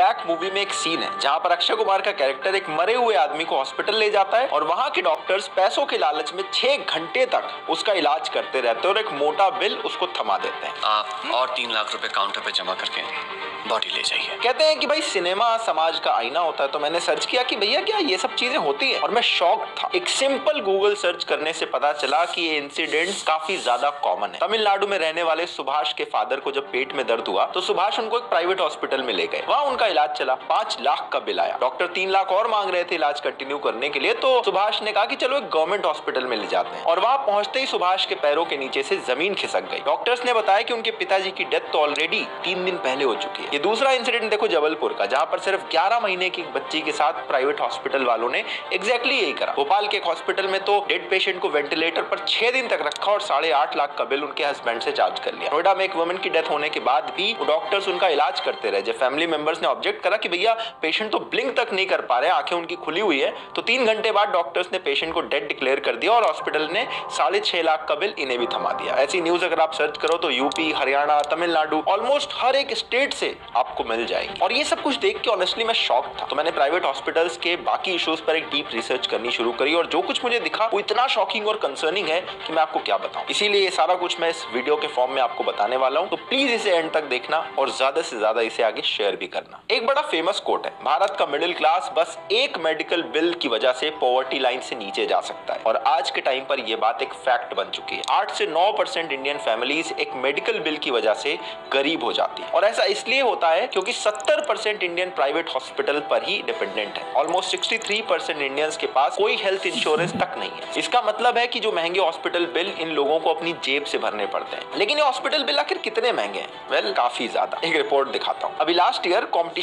Back movie में एक scene है जहाँ पर अक्षय कुमार का कैरेक्टर एक मरे हुए आदमी को हॉस्पिटल ले जाता है और वहाँ के डॉक्टर्स पैसों के लालच में छह घंटे तक उसका इलाज करते रहते हैं और एक मोटा बिल उसको थमा देते हैं। आप और तीन लाख रुपए काउंटर पे जमा करके बॉडी ले जाइए। कहते हैं कि भाई सिनेमा समाज का आईना होता है तो मैंने सर्च किया कि भैया क्या ये सब चीज़ें होती है? और मैं शॉक था। एक सिंपल गूगल सर्च करने से पता चला कि ये इंसिडेंट काफ़ी ज़्यादा कॉमन है। तमिलनाडु में रहने वाले सुभाष के फादर को जब पेट में दर्द हुआ तो सुभाष उनको एक प्राइवेट हॉस्पिटल में ले गए। वहाँ उनका इलाज चला, पाँच लाख का बिल आया। डॉक्टर तीन लाख और मांग रहे थे इलाज कंटिन्यू करने के लिए तो सुभाष ने कहा कि चलो एक गवर्नमेंट हॉस्पिटल में ले जाते हैं। और वहाँ पहुँचते ही सुभाष के पैरों के नीचे से ज़मीन खिसक गई। डॉक्टर्स ने बताया कि उनके पिताजी की डेथ तो ऑलरेडी तीन दिन पहले हो चुकी है। ये दूसरा इंसिडेंट देखो जबलपुर का, जहाँ पर सिर्फ़ 11 महीने की बच्ची के साथ प्राइवेट हॉस्पिटल वालों ने एग्जैक्टली यही करा। भोपाल के एक हॉस्पिटल में तो डेड पेशेंट को वेंटिलेटर पर छह दिन तक रखा और साढ़े आठ लाख का बिल उनके हस्बैंड से चार्ज कर लिया। नोएडा में एक वुमेन की डेथ होने के बाद भी डॉक्टर्स उनका इलाज करते रहे जब फैमिली मेंबर्स ने ऑब्जेक्ट करा कि भैया पेशेंट तो ब्लिंक तक नहीं कर पा रहे, आँखें उनकी खुली हुई है तो तीन घंटे बाद डॉक्टर्स ने पेशेंट को डेड डिक्लेयर कर दिया और हॉस्पिटल ने साढ़े छह लाख का बिल इन्हें भी थमा दिया। ऐसी न्यूज़ अगर आप सर्च करो तो यूपी हरियाणा तमिलनाडु ऑलमोस्ट हर एक स्टेट से आपको मिल जाएगी। और ये सब कुछ देख के ऑनेस्टली मैं शॉक था। तो मैंने प्राइवेट हॉस्पिटल्स के बाकी इश्यूज़ पर एक डीप रिसर्च करनी शुरू करी और जो कुछ मुझे दिखा वो इतना शॉकिंग और कंसर्निंग है कि मैं आपको क्या बताऊँ। इसीलिए ये सारा कुछ मैं इस वीडियो के फॉर्म में आपको बताने वाला हूँ। तो प्लीज़ इसे एंड तक देखना और ज़्यादा से ज़्यादा इसे आगे शेयर भी करना। एक बड़ा फ़ेमस कोट है, भारत का मिडिल क्लास बस एक मेडिकल बिल की वजह से पॉवर्टी लाइन से नीचे जा सकता है। और आज के टाइम पर यह बात एक फैक्ट बन चुकी है। आठ से नौ परसेंट इंडियन फैमिलीज़ एक मेडिकल बिल की वजह से गरीब हो जाती है। और ऐसा इसलिए होता है क्योंकि सत्तर परसेंट इंडियन प्राइवेट हॉस्पिटल पर ही डिपेंडेंट है। ऑलमोस्ट 63 परसेंट इंडियंस के पास कोई हेल्थ इंश्योरेंस तक नहीं है। इसका मतलब है कि जो महँगे हॉस्पिटल बिल इन लोगों को अपनी जेब से भरने पड़ते हैं। लेकिन ये हॉस्पिटल बिल आखिर कितने महँगे हैं? वेल काफ़ी ज़्यादा। एक रिपोर्ट दिखाता हूँ। अभी लास्ट ईयर कॉम्पिटिशन